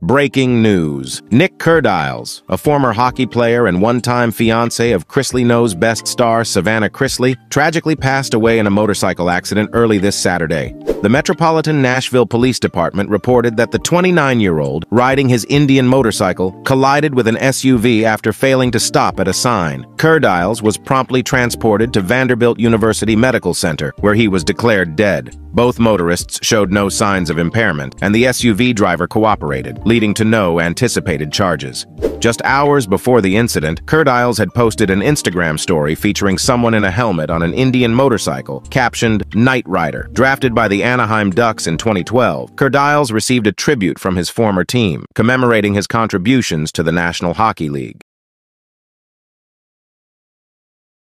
Breaking news. Nic Kerdiles, a former hockey player and one-time fiancé of Chrisley Knows Best star Savannah Chrisley, tragically passed away in a motorcycle accident early this Saturday. The Metropolitan Nashville Police Department reported that the 29-year-old, riding his Indian motorcycle, collided with an SUV after failing to stop at a sign. Kerdiles was promptly transported to Vanderbilt University Medical Center, where he was declared dead. Both motorists showed no signs of impairment, and the SUV driver cooperated, leading to no anticipated charges. Just hours before the incident, Kerdiles had posted an Instagram story featuring someone in a helmet on an Indian motorcycle, captioned Night Rider. Drafted by the Anaheim Ducks in 2012, Kerdiles received a tribute from his former team, commemorating his contributions to the National Hockey League.